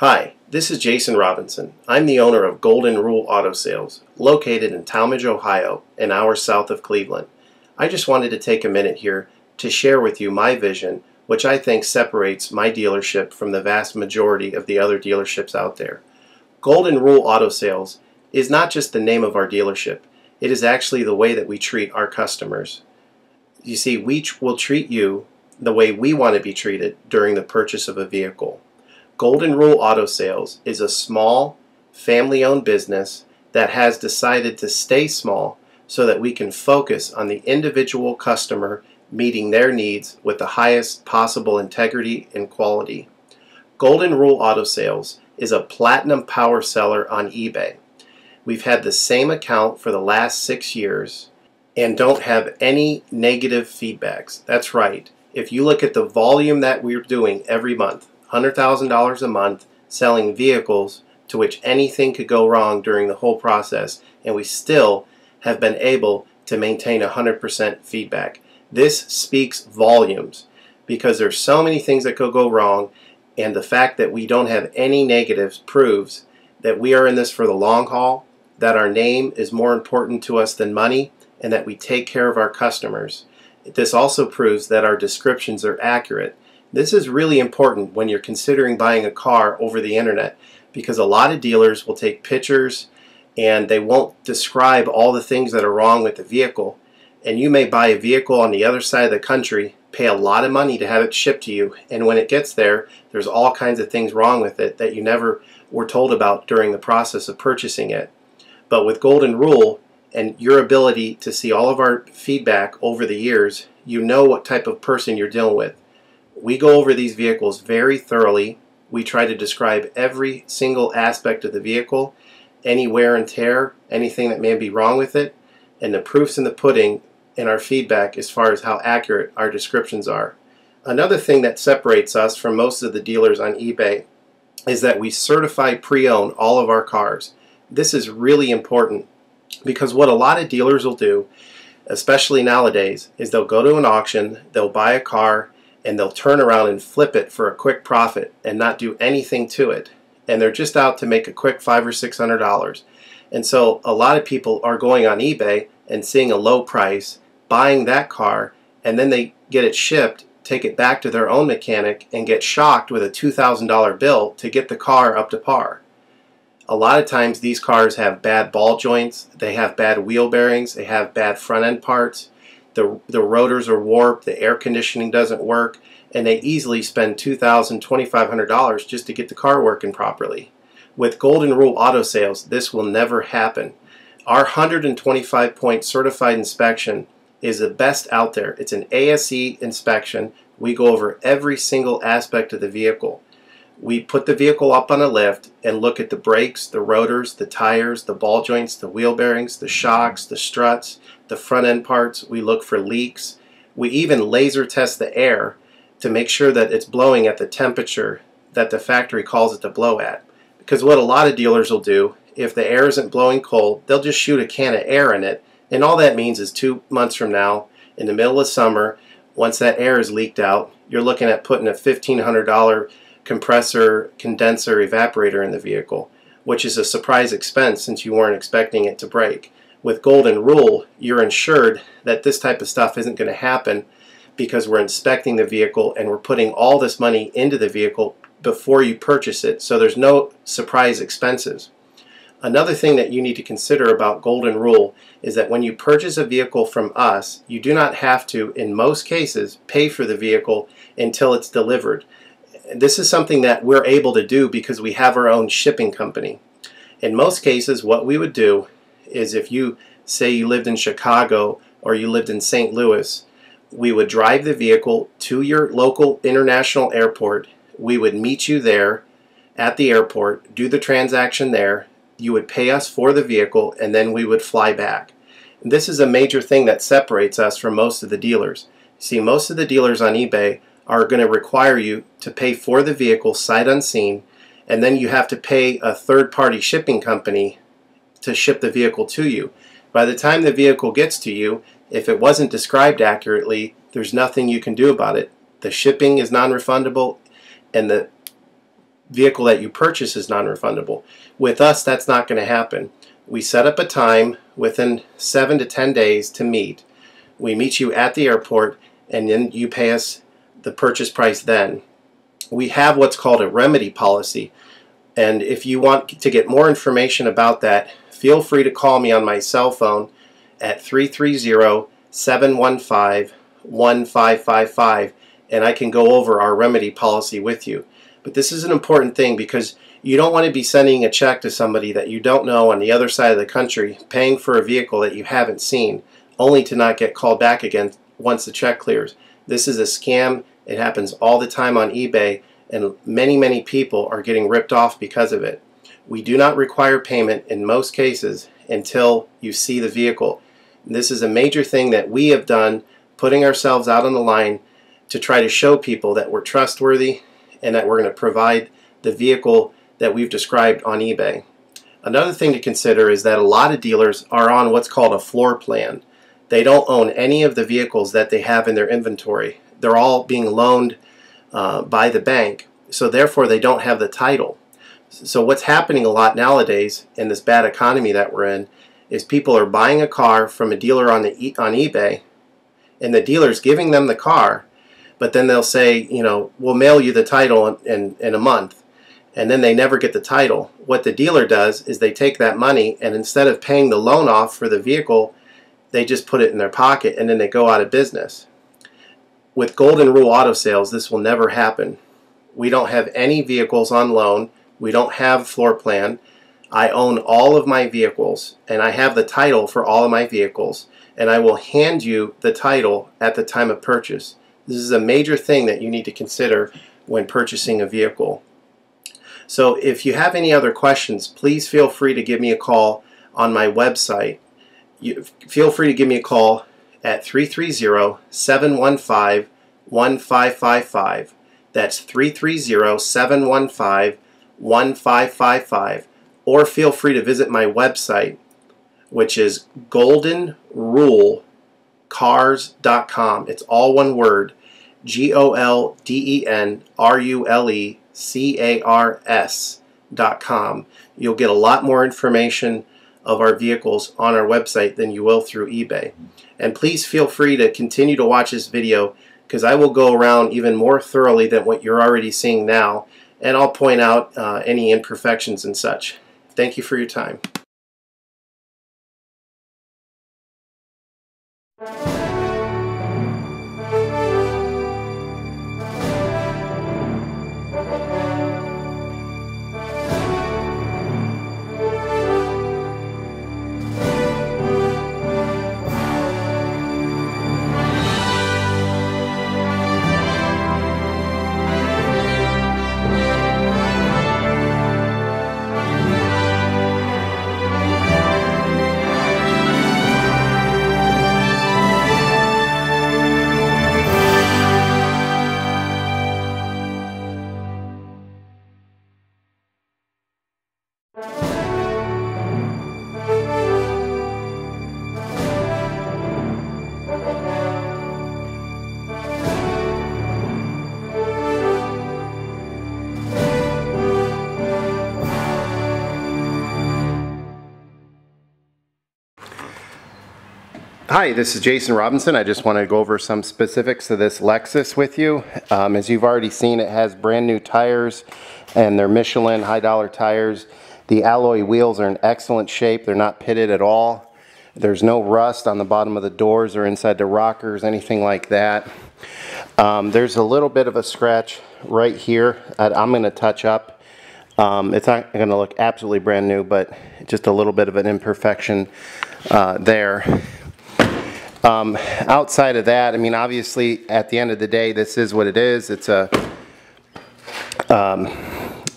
Hi, this is Jason Robinson. I'm the owner of Golden Rule Auto Sales, located in Tallmadge, Ohio, an hour south of Cleveland. I just wanted to take a minute here to share with you my vision, which I think separates my dealership from the vast majority of the other dealerships out there. Golden Rule Auto Sales is not just the name of our dealership, it is actually the way that we treat our customers. You see, we will treat you the way we want to be treated during the purchase of a vehicle. Golden Rule Auto Sales is a small, family owned business that has decided to stay small so that we can focus on the individual customer meeting their needs with the highest possible integrity and quality. Golden Rule Auto Sales is a platinum power seller on eBay. We've had the same account for the last six years and don't have any negative feedbacks. That's right. If you look at the volume that we're doing every month, $100,000 a month selling vehicles to which anything could go wrong during the whole process, and we still have been able to maintain 100% feedback. This speaks volumes because there's so many things that could go wrong, and the fact that we don't have any negatives proves that we are in this for the long haul, that our name is more important to us than money, and that we take care of our customers. This also proves that our descriptions are accurate this is really important when you're considering buying a car over the internet because a lot of dealers will take pictures and they won't describe all the things that are wrong with the vehicle. And you may buy a vehicle on the other side of the country, pay a lot of money to have it shipped to you, and when it gets there, there's all kinds of things wrong with it that you never were told about during the process of purchasing it. But with Golden Rule and your ability to see all of our feedback over the years, you know what type of person you're dealing with. We go over these vehicles very thoroughly. We try to describe every single aspect of the vehicle, any wear and tear, anything that may be wrong with it, and the proofs in the pudding in our feedback as far as how accurate our descriptions are. Another thing that separates us from most of the dealers on eBay is that we certify pre-owned all of our cars. This is really important because what a lot of dealers will do, especially nowadays, is they'll go to an auction, they'll buy a car, and they'll turn around and flip it for a quick profit and not do anything to it. And they're just out to make a quick five or six hundred dollars. And so a lot of people are going on eBay and seeing a low price, buying that car, and then they get it shipped, take it back to their own mechanic, and get shocked with a $2,000 bill to get the car up to par. A lot of times these cars have bad ball joints, they have bad wheel bearings, they have bad front end parts, the, the rotors are warped, the air conditioning doesn't work, and they easily spend $2,000, $2,500 just to get the car working properly. With Golden Rule Auto Sales, this will never happen. Our 125 point certified inspection is the best out there. It's an ASE inspection. We go over every single aspect of the vehicle. We put the vehicle up on a lift and look at the brakes, the rotors, the tires, the ball joints, the wheel bearings, the shocks, the struts, the front end parts. We look for leaks. We even laser test the air to make sure that it's blowing at the temperature that the factory calls it to blow at. Because what a lot of dealers will do, if the air isn't blowing cold, they'll just shoot a can of air in it. And all that means is two months from now, in the middle of summer, once that air is leaked out, you're looking at putting a $1,500 compressor, condenser, evaporator in the vehicle, which is a surprise expense since you weren't expecting it to break with Golden Rule, you're insured that this type of stuff isn't going to happen because we're inspecting the vehicle and we're putting all this money into the vehicle before you purchase it. So there's no surprise expenses. Another thing that you need to consider about Golden Rule is that when you purchase a vehicle from us, you do not have to, in most cases, pay for the vehicle until it's delivered. This is something that we're able to do because we have our own shipping company. In most cases, what we would do is if you say you lived in Chicago or you lived in St. Louis, we would drive the vehicle to your local international airport. We would meet you there at the airport, do the transaction there. You would pay us for the vehicle, and then we would fly back. This is a major thing that separates us from most of the dealers. See, most of the dealers on eBay are going to require you to pay for the vehicle sight unseen, and then you have to pay a third party shipping company to ship the vehicle to you. By the time the vehicle gets to you, if it wasn't described accurately, there's nothing you can do about it. The shipping is non-refundable and the vehicle that you purchase is non-refundable. With us, that's not going to happen. We set up a time within seven to ten days to meet. We meet you at the airport, and then you pay us the purchase price then. We have what's called a remedy policy, and if you want to get more information about that, feel free to call me on my cell phone at 330 715 1555 and I can go over our remedy policy with you. But this is an important thing because you don't want to be sending a check to somebody that you don't know on the other side of the country, paying for a vehicle that you haven't seen, only to not get called back again once the check clears. This is a scam. It happens all the time on eBay, and many, many people are getting ripped off because of it. We do not require payment in most cases until you see the vehicle. This is a major thing that we have done, putting ourselves out on the line to try to show people that we're trustworthy and that we're going to provide the vehicle that we've described on eBay. Another thing to consider is that a lot of dealers are on what's called a floor plan. They don't own any of the vehicles that they have in their inventory. They're all being loaned uh, by the bank, so therefore they don't have the title. So what's happening a lot nowadays in this bad economy that we're in is people are buying a car from a dealer on the e on eBay, and the dealer's giving them the car, but then they'll say, you know, we'll mail you the title in, in, in a month and then they never get the title. What the dealer does is they take that money and instead of paying the loan off for the vehicle, they just put it in their pocket and then they go out of business. With Golden Rule Auto Sales, this will never happen. We don't have any vehicles on loan. We don't have floor plan. I own all of my vehicles and I have the title for all of my vehicles and I will hand you the title at the time of purchase. This is a major thing that you need to consider when purchasing a vehicle. So if you have any other questions, please feel free to give me a call on my website. You, feel free to give me a call at 330-715-1555. That's 330-715-1555. Or feel free to visit my website, which is goldenrulecars.com. It's all one word. G-O-L-D-E-N-R-U-L-E cars.com. You'll get a lot more information of our vehicles on our website than you will through eBay. And please feel free to continue to watch this video because I will go around even more thoroughly than what you're already seeing now and I'll point out uh, any imperfections and such. Thank you for your time. Hi, this is Jason Robinson. I just want to go over some specifics of this Lexus with you. Um, as you've already seen, it has brand new tires and they're Michelin high dollar tires. The alloy wheels are in excellent shape. They're not pitted at all. There's no rust on the bottom of the doors or inside the rockers, anything like that. Um, there's a little bit of a scratch right here I'm going to touch up. Um, it's not going to look absolutely brand new, but just a little bit of an imperfection uh, there. Um, outside of that, I mean, obviously, at the end of the day, this is what it is. It's a, um,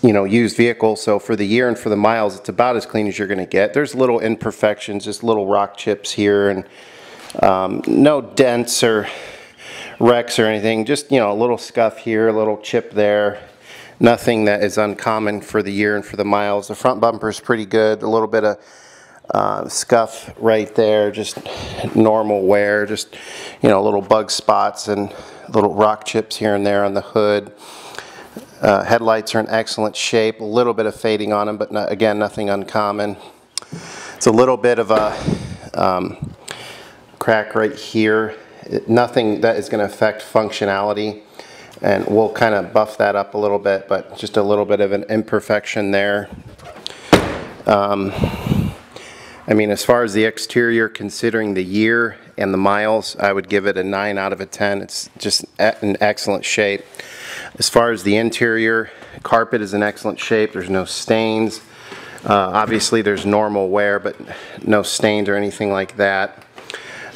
you know, used vehicle. So for the year and for the miles, it's about as clean as you're going to get. There's little imperfections, just little rock chips here, and um, no dents or wrecks or anything. Just you know, a little scuff here, a little chip there. Nothing that is uncommon for the year and for the miles. The front bumper is pretty good. A little bit of uh, scuff right there, just normal wear, just, you know, little bug spots and little rock chips here and there on the hood. Uh, Headlights are in excellent shape, a little bit of fading on them, but no- again, nothing uncommon. It's a little bit of a um, crack right here. It- Nothing that is going to affect functionality, and we'll kind of buff that up a little bit, but just a little bit of an imperfection there. Um, I mean, as far as the exterior, considering the year and the miles, I would give it a 9 out of a 10. It's just in excellent shape. As far as the interior, carpet is in excellent shape. There's no stains. Uh, Obviously, there's normal wear, but no stains or anything like that.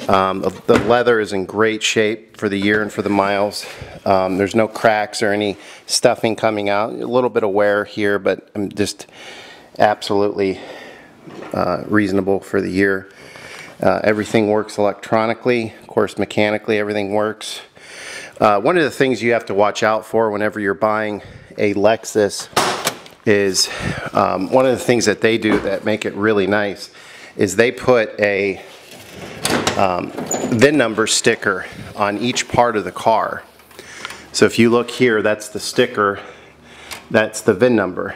Um, The the leather is in great shape for the year and for the miles. Um, There's no cracks or any stuffing coming out. A little bit of wear here, but I'm just absolutely uh, reasonable for the year. Uh, Everything works electronically, of course mechanically, everything works. Uh, One of the things you have to watch out for whenever you're buying a Lexus is, um, one of the things that they do that make it really nice is they put a um, VIN number sticker on each part of the car. So if you look here, that's the sticker, that's the VIN number.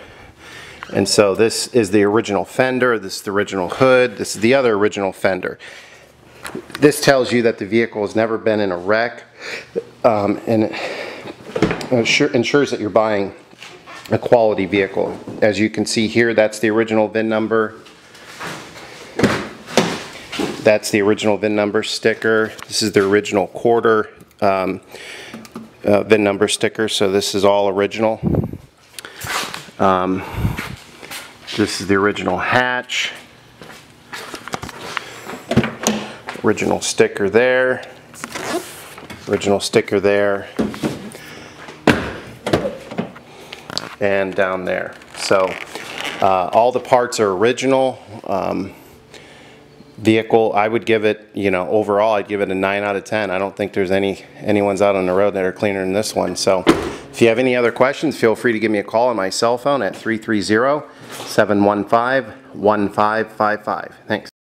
And so this is the original fender, this is the original hood, this is the other original fender. This tells you that the vehicle has never been in a wreck, um, and ensures that you're buying a quality vehicle. As you can see here, that's the original VIN number. That's the original VIN number sticker. This is the original quarter um, uh, VIN number sticker, so this is all original. Um, This is the original hatch. Original sticker there. Original sticker there. And down there. So uh, all the parts are original. Um, Vehicle, I would give it, you know, overall, I'd give it a nine out of 10. I don't think there's any, anyone's out on the road that are cleaner than this one. So if you have any other questions, feel free to give me a call on my cell phone at 330-715-1555. Thanks.